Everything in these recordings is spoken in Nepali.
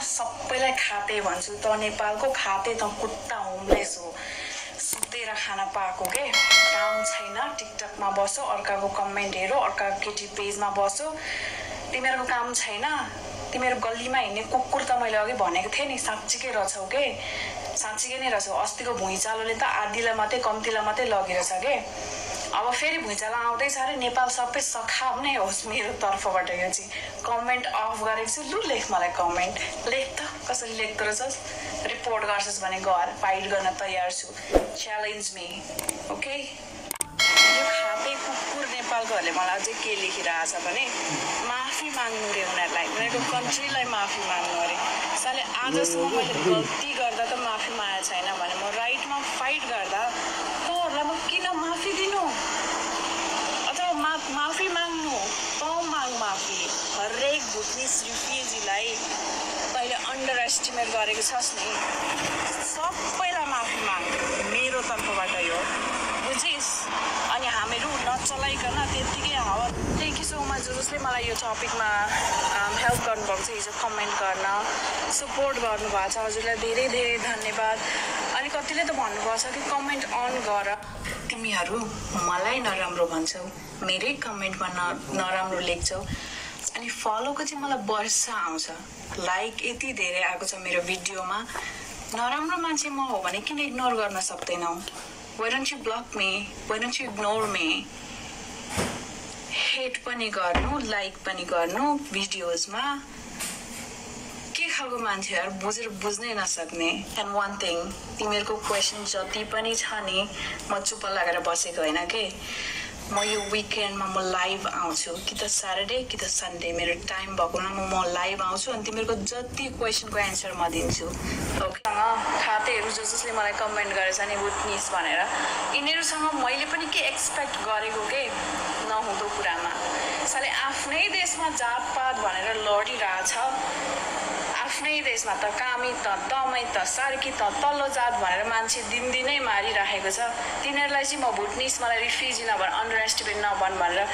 सबैलाई खाते भन्छु। त नेपालको खाते त कुट्टा होमलेस हो। सुतेर खान पाएको के? काम छैन। टिकटकमा बसो अर्काको कमेन्ट हेरो अर्काको केटी पेजमा बसो तिमीहरूको काम छैन। तिमीहरू गल्लीमा हिँड्ने कुकुर त मैले अघि भनेको थिएँ नि साँच्चीकै रहेछौ के? साँच्चीकै नै रहेछौ अस्तिको भुइँचालोले त आधीलाई मात्रै कम्तीलाई मात्रै लगिरहेछ के? अब फेरि भुइँचालो आउँदैछ अरे नेपाल सबै सखाब नै होस् मेरो तर्फबाट यो चाहिँ। कमेन्ट अफ गरेको छु। लु लेख मलाई कमेन्ट लेख त कसरी लेख्दो रहेछस् रिपोर्ट गर्छस् भने घर फाइट गर्न तयार छु। च्यालेन्ज मी ओके यो खाते कुकुर नेपालकोहरूले मलाई अझै के लेखिरहेछ भने माफी माग्नु रे उनीहरूलाई। उनीहरूको कन्ट्रीलाई माफी माग्नु अरे। साले आजसम्म मैले गल्ती गर्दा त माफी मागेको छैन भने म राइटमा फाइट गर्दा तँहरूलाई म किन माफी दिनु अथवा मा माफी माग्नु तँ माग माफी हरेक भुटनिस रिफ्युजीलाई तैँले अन्डर एस्टिमेट गरेको छस् नि सबैलाई माफी माग मेरो तर्फबाट यो। बुझिस्? अनि हामीहरू नचलाइकन त्यत्तिकै हावा। थ्याङ्क यू सो मच जसले मलाई यो टपिकमा हेल्प गर्नुभएको छ हिजो कमेन्ट गर्न। सपोर्ट गर्नुभएको छ हजुरलाई धेरै धेरै धन्यवाद। अनि कतिले त भन्नुभएको छ कि कमेन्ट अन गर। तिमीहरू मलाई नराम्रो भन्छौ। मेरै कमेन्टमा न नराम्रो लेख्छौ। अनि फलोको चाहिँ मलाई वर्ष आउँछ। लाइक यति धेरै आएको छ मेरो भिडियोमा। नराम्रो मान्छे म हो भने किन इग्नोर गर्न सक्दैनौ? You block me? Why don't you ignore me? Hate पनि गर्नु लाइक पनि गर्नु भिडियोजमा के खालको मान्छेहरू बुझेर बुझ्नै नसक्ने। एन्ड वान थिङ तिमीहरूको क्वेसन जति पनि छ नि म चुप्प लागेर बसेको होइन के? म यो विकेन्डमा म लाइभ आउँछु। कि त स्याटरडे कि त सन्डे मेरो टाइम भएको बेलामा म लाइभ आउँछु अनि तिमीहरूको जति क्वेसनको एन्सर म दिन्छु। ओके खातेहरू जो जसले मलाई कमेन्ट गरेछ नि बुटनिस भनेर। यिनीहरूसँग मैले पनि के एक्सपेक्ट गरेको के? नहुँदो कुरामा। साले आफ्नै देशमा जातपात भनेर लडिरहेछ देशमा त कामी त दमै त सार्की त तल्लो जात भनेर मान्छे दिनदिनै मारिराखेको छ। तिनीहरूलाई चाहिँ म भुटनिस मलाई रिफ्युजी नभन अन्डर एस्टिमेट नभन भनेर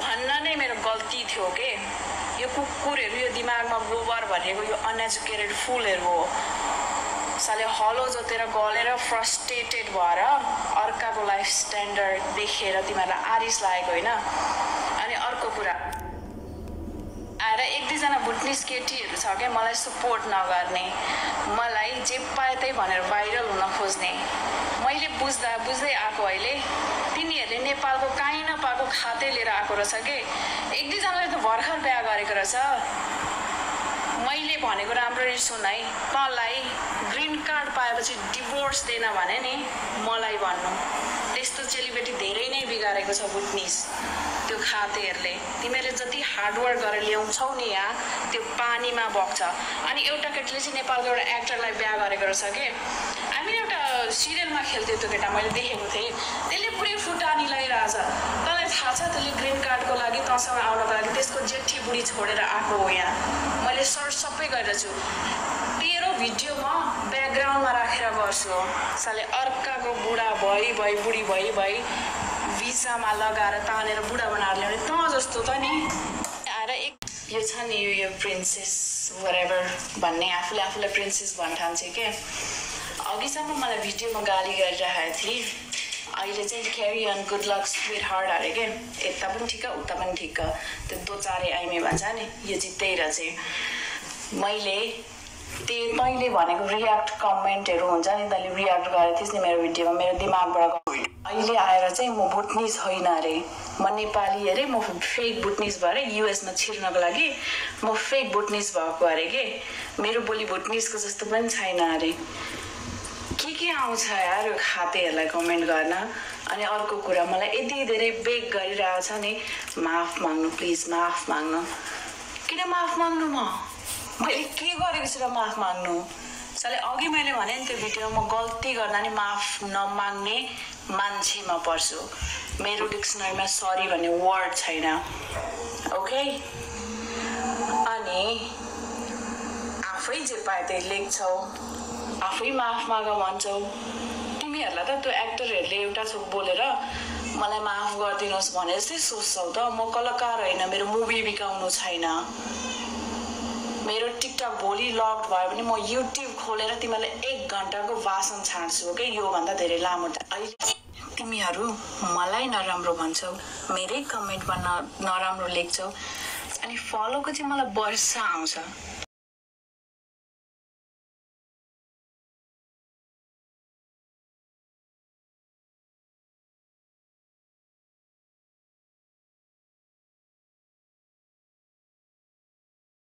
भन्न नै मेरो गल्ती थियो के? यो कुकुरहरू यो दिमागमा गोबर भनेको यो अनएजुकेटेड फुलहरू हो। साले हलो जोतेर गलेर फ्रस्ट्रेटेड भएर अर्काको लाइफ स्ट्यान्डर्ड देखेर तिमीहरूलाई आरिस लागेको होइन। अनि अर्को कुरा दुईजना भुटनिस केटीहरू छ क्या मलाई सपोर्ट नगर्ने। मलाई जे पाए त्यही भनेर भाइरल हुन खोज्ने। मैले बुझ्दा बुझ्दै आएको अहिले तिनीहरूले नेपालको काहीँ नपाएको खाते लिएर आएको रहेछ कि? एक दुईजनाले त भर्खर बिहा गरेको रहेछ। मैले भनेको राम्ररी सुन है। तँलाई ग्रिन कार्ड पाएपछि डिभोर्स दिएन भने नि मलाई भन्नु। त्यस्तो चेलीबेटी धेरै नै बिगारेको छ बुटनिस त्यो खातेहरूले। तिमीहरूले जति हार्डवर्क गरेर ल्याउँछौ नि यहाँ त्यो पानीमा बग्छ। अनि एउटा केटीले चाहिँ नेपालको एउटा एक्टरलाई बिहा गरेको रहेछ कि? हामी एउटा सिरियलमा खेल्थ्यो त्यो केटा मैले देखेको थिएँ। त्यसले पुरै फुटानी लगाइरहेछ तँलाई थाहा छ त्यसले ग्रिन कार्डको लागि तँसँग आउनको लागि त्यसको जेठी बुढी छोडेर आएको हो यहाँ। मैले सर्च सबै गरेर छु तेरो भिडियो म ब्याकग्राउन्डमा राखेर गर्छु साले अर्काको बुढा भइ भइ बुढी भइ भइ भिसामा लगाएर तानेर बुढा बनाएर ल्याउने तँ जस्तो त नि। आएर एक यो छ नि यो प्रिन्सेस वरेभर भन्ने आफूले आफूलाई प्रिन्सेस भन्न ठान्छे के? अघिसम्म मलाई भिडियोमा गाली गरिरहेको थिएँ। अहिले चाहिँ carry on good luck sweetheart अरे के यता पनि ठिक उता पनि ठिक त्यो दो चारे आइमे भन्छ नि यो चाहिँ त्यही रहेछ मैले त्यो तैँले भनेको रियाक्ट कमेन्टहरू हुन्छ नि तैँले रियाक्ट गरेको थिइस् नि मेरो भिडियोमा मेरो दिमागबाट अहिले आएर चाहिँ म भुटनिस होइन अरे म नेपाली अरे म फेक भुटनिस भएर युएसमा छिर्नको लागि म फेक भुटनिस भएको अरे के मेरो बोली भुटनिसको जस्तो पनि छैन अरे के के आउँछ यार यो खातेहरूलाई कमेन्ट गर्न? अनि अर्को कुरा मलाई यति धेरै बेग गरिरहेको छ नि माफ माग्नु प्लिज माफ माग्नु। किन माफ माग्नु म? मैले के गरेको छु र माफ माग्नु? साले अघि मैले भने नि त्यो भिडियोमा म गल्ती गर्दा नि माफ नमाग्ने मान्छेमा पर्छु। मेरो डिक्सनरीमा सरी भन्ने वर्ड छैन। ओके अनि आफै जे पाए त्यही लेख्छौ। आफै माफ माग भन्छौ तिमीहरूलाई त त्यो एक्टरहरूले एउटा थोक बोलेर मलाई माफ गरिदिनुहोस् भने जस्तै सोच्छौ त। म कलाकार होइन मेरो मुभी बिकाउनु छैन। मेरो टिकटक भोलि लक भयो भने म युट्युब खोलेर तिमीहरूलाई एक घन्टाको भाषण छाड्छु ओके? योभन्दा धेरै लामो अहिले तिमीहरू मलाई नराम्रो भन्छौ मेरै कमेन्टमा न नराम्रो लेख्छौ। अनि फलोको चाहिँ मलाई वर्ष आउँछ।